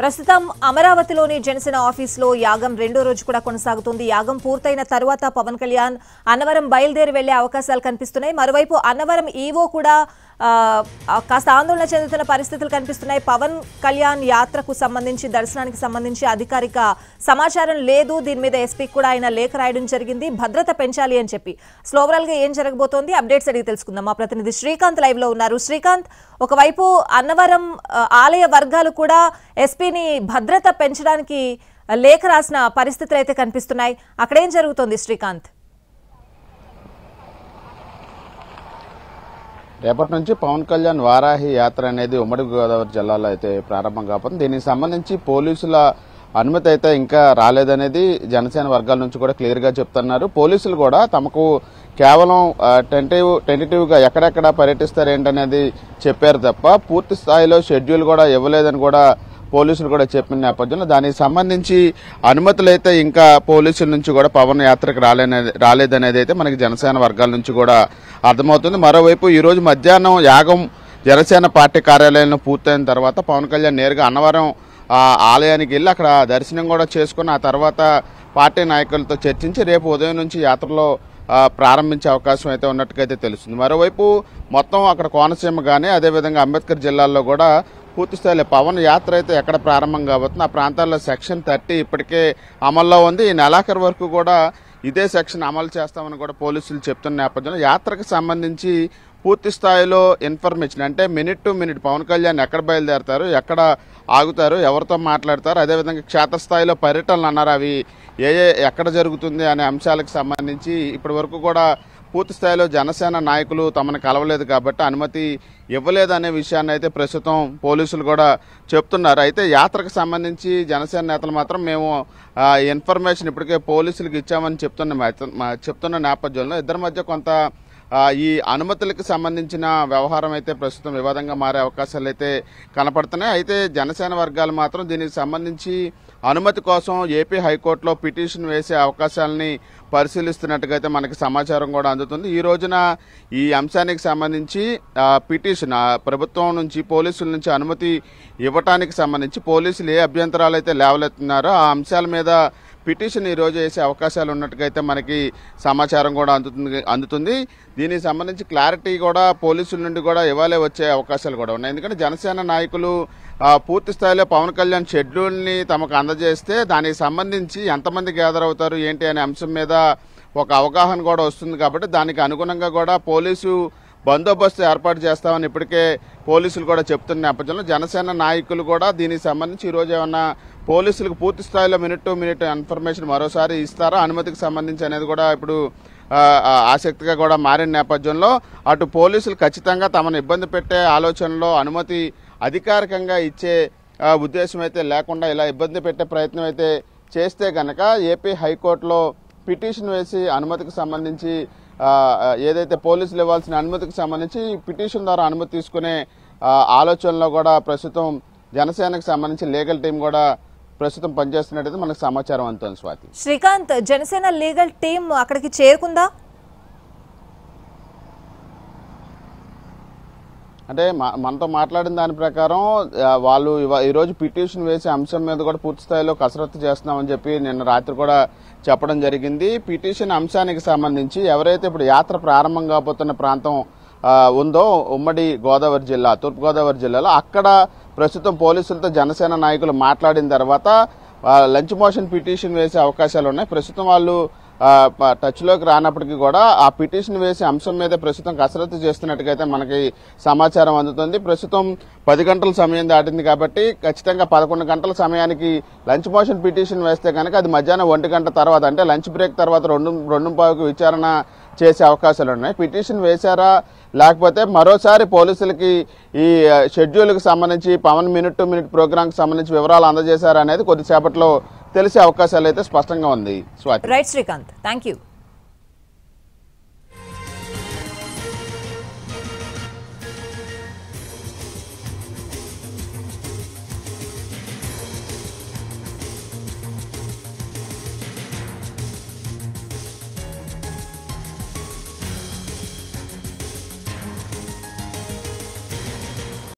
ప్రస్తుతం అమరావతిలోని జనసేన ఆఫీసులో యాగం రెండో రోజు కూడా కొనసాగుతుంది. యాగం పూర్తయిన తరువాత పవన్ కళ్యాణ్ అన్నవరం బయలుదేరి వెళ్ళే అవకాశాలు కనిపిస్తున్నాయి. మరోవైపు అన్నవరం ఈవో కూడా కాస్త ఆందోళన చెందుతున్న పరిస్థితులు కనిపిస్తున్నాయి. పవన్ కళ్యాణ్ యాత్రకు సంబంధించి దర్శనానికి సంబంధించి అధికారిక సమాచారం లేదు. దీని మీద ఎస్పీ కూడా ఆయన లేఖ రాయడం జరిగింది. భద్రత పెంచాలి అని చెప్పి. ఓవరాల్గా ఏం జరగబోతోంది? అప్డేట్స్ అడిగి తెలుసుకుందాం. మా ప్రతినిధి శ్రీకాంత్ లైవ్లో ఉన్నారు. శ్రీకాంత్ ఒకవైపు అన్నవరం ఆలయ వర్గాలు కూడా ఎస్పీని భద్రత పెంచడానికి లేఖ రాసిన పరిస్థితులు అయితే కనిపిస్తున్నాయి. అక్కడేం జరుగుతోంది శ్రీకాంత్? రేపటి నుంచి పవన్ కళ్యాణ్ వారాహి యాత్ర అనేది ఉమ్మడి గోదావరి జిల్లాలో అయితే ప్రారంభం కాబోతుంది. దీనికి సంబంధించి పోలీసుల అనుమతి అయితే ఇంకా రాలేదనేది జనసేన వర్గాల నుంచి కూడా క్లియర్గా చెప్తున్నారు. పోలీసులు కూడా తమకు కేవలం టెంటివ్ టెంటేటివ్గా ఎక్కడెక్కడ పర్యటిస్తారు ఏంటనేది చెప్పారు తప్ప పూర్తి స్థాయిలో షెడ్యూల్ కూడా ఇవ్వలేదని కూడా పోలీసులు కూడా చెప్పిన నేపథ్యంలో దానికి సంబంధించి అనుమతులు అయితే ఇంకా పోలీసుల నుంచి కూడా పవన్ యాత్రకు రాలేనది రాలేదనేది అయితే మనకి జనసేన వర్గాల నుంచి కూడా అర్థమవుతుంది. మరోవైపు ఈరోజు మధ్యాహ్నం యాగం జనసేన పార్టీ కార్యాలయంలో పూర్తయిన తర్వాత పవన్ కళ్యాణ్ నేరుగా అన్నవరం ఆలయానికి వెళ్ళి అక్కడ దర్శనం కూడా చేసుకుని ఆ తర్వాత పార్టీ నాయకులతో చర్చించి రేపు ఉదయం నుంచి యాత్రలో ప్రారంభించే అవకాశం అయితే ఉన్నట్టుగైతే తెలుస్తుంది. మరోవైపు మొత్తం అక్కడ కోనసీమ కానీ అదేవిధంగా అంబేద్కర్ జిల్లాల్లో కూడా పూర్తి స్థాయిలో పవన్ యాత్ర అయితే ఎక్కడ ప్రారంభం కాబోతుంది ఆ ప్రాంతాల్లో సెక్షన్ థర్టీ ఇప్పటికే అమల్లో ఉంది. ఈ నెలాఖరు వరకు కూడా ఇదే సెక్షన్ అమలు చేస్తామని కూడా పోలీసులు చెప్తున్న నేపథ్యంలో యాత్రకు సంబంధించి పూర్తి స్థాయిలో ఇన్ఫర్మేషన్ అంటే minute to minute Pawan Kalyan ఎక్కడ బయలుదేరతారు ఎక్కడ ఆగుతారు ఎవరితో మాట్లాడతారు అదేవిధంగా క్షేత్రస్థాయిలో పర్యటనలు అన్నారు అవి ఏ ఏ ఎక్కడ జరుగుతుంది అనే అంశాలకు సంబంధించి ఇప్పటి వరకు కూడా పూర్తి స్థాయిలో జనసేన నాయకులు తమను కలవలేదు కాబట్టి అనుమతి ఇవ్వలేదు అనే విషయాన్ని అయితే ప్రస్తుతం పోలీసులు కూడా చెప్తున్నారు. అయితే యాత్రకు సంబంధించి జనసేన నేతలు మాత్రం మేము ఇన్ఫర్మేషన్ ఇప్పటికే పోలీసులకు ఇచ్చామని చెప్తున్న చెప్తున్న నేపథ్యంలో ఇద్దరి మధ్య కొంత ఈ అనుమతులకు సంబంధించిన వ్యవహారం అయితే ప్రస్తుతం వివాదంగా మారే అవకాశాలు అయితే కనపడుతున్నాయి. అయితే జనసేన వర్గాలు మాత్రం దీనికి సంబంధించి అనుమతి కోసం ఏపీ హైకోర్టులో పిటిషన్ వేసే అవకాశాలని పరిశీలిస్తున్నట్టుగా అయితే మనకి సమాచారం కూడా అందుతుంది. ఈ రోజున ఈ అంశానికి సంబంధించి పిటిషన్ ప్రభుత్వం నుంచి పోలీసుల నుంచి అనుమతి ఇవ్వటానికి సంబంధించి పోలీసులు ఏ అభ్యంతరాలు అయితే లేవలెత్తున్నారో ఆ అంశాల మీద పిటిషన్ ఈరోజు వేసే అవకాశాలు ఉన్నట్టుగా అయితే మనకి సమాచారం కూడా అందుతుంది అందుతుంది. దీనికి సంబంధించి క్లారిటీ కూడా పోలీసుల నుండి కూడా ఇవ్వాలే వచ్చే అవకాశాలు కూడా ఉన్నాయి. ఎందుకంటే జనసేన నాయకులు పూర్తి స్థాయిలో పవన్ కళ్యాణ్ షెడ్యూల్ని తమకు అందజేస్తే దానికి సంబంధించి ఎంతమంది గ్యాదర్ అవుతారు ఏంటి అనే అంశం మీద ఒక అవగాహన కూడా వస్తుంది కాబట్టి దానికి అనుగుణంగా కూడా పోలీసు బందోబస్తు ఏర్పాటు చేస్తామని ఇప్పటికే పోలీసులు కూడా చెప్తున్న నేపథ్యంలో జనసేన నాయకులు కూడా దీనికి సంబంధించి ఈరోజు ఏమన్నా పోలీసులకు పూర్తి స్థాయిలో మినిట్ టు మినిట్ ఇన్ఫర్మేషన్ మరోసారి ఇస్తారా? అనుమతికి సంబంధించి అనేది కూడా ఇప్పుడు ఆసక్తిగా కూడా మారిన నేపథ్యంలో అటు పోలీసులు ఖచ్చితంగా తమను ఇబ్బంది పెట్టే ఆలోచనలో అనుమతి అధికారికంగా ఇచ్చే ఉద్దేశం అయితే లేకుండా ఇలా ఇబ్బంది పెట్టే ప్రయత్నం అయితే చేస్తే కనుక ఏపీ హైకోర్టులో పిటిషన్ వేసి అనుమతికి సంబంధించి ఏదైతే పోలీసులు ఇవ్వాల్సిన అనుమతికి సంబంధించి పిటిషన్ ద్వారా అనుమతి తీసుకునే ఆలోచనలో కూడా ప్రస్తుతం జనసేనకు సంబంధించి లీగల్ టీం కూడా ప్రస్తుతం పనిచేస్తున్నట్టయితే మనకు సమాచారం అందుతుంది స్వాతి. శ్రీకాంత్ జనసేన లీగల్ టీం అక్కడికి చేరుకుందా? అంటే మా- మనతో మాట్లాడిన దాని ప్రకారం వాళ్ళు ఈరోజు పిటిషన్ వేసే అంశం మీద కూడా పూర్తి స్థాయిలో కసరత్తు చేస్తున్నామని చెప్పి నిన్న రాత్రి కూడా చెప్పడం జరిగింది. పిటిషన్ అంశానికి సంబంధించి ఎవరైతే ఇప్పుడు యాత్ర ప్రారంభం కాబోతున్న ప్రాంతం ఉందో ఉమ్మడి గోదావరి జిల్లా తూర్పుగోదావరి జిల్లాలో అక్కడ ప్రస్తుతం పోలీసులతో జనసేన నాయకులు మాట్లాడిన తర్వాత లంచ్ మోషన్ పిటిషన్ వేసే అవకాశాలు ఉన్నాయి. ప్రస్తుతం వాళ్ళు టచ్లోకి రానప్పటికీ కూడా ఆ పిటిషన్ వేసే అంశం మీద ప్రస్తుతం కసరత్తు చేస్తున్నట్టుగా అయితే మనకి సమాచారం అందుతుంది. ప్రస్తుతం పది గంటల సమయం దాటింది కాబట్టి ఖచ్చితంగా పదకొండు గంటల సమయానికి లంచ్ మోషన్ పిటిషన్ వేస్తే కనుక అది మధ్యాహ్నం ఒంటి గంట తర్వాత అంటే లంచ్ బ్రేక్ తర్వాత రెండు రెండు పావుకు విచారణ చేసే అవకాశాలు ఉన్నాయి. పిటిషన్ వేశారా? లేకపోతే మరోసారి పోలీసులకి ఈ షెడ్యూల్కి సంబంధించి పవన్ మినిట్ టు మినిట్ ప్రోగ్రాంకి సంబంధించి వివరాలు అందజేశారా అనేది కొద్దిసేపట్లో తెలిసే అవకాశాలు అయితే స్పష్టంగా ఉంది. Right Srikanth thank you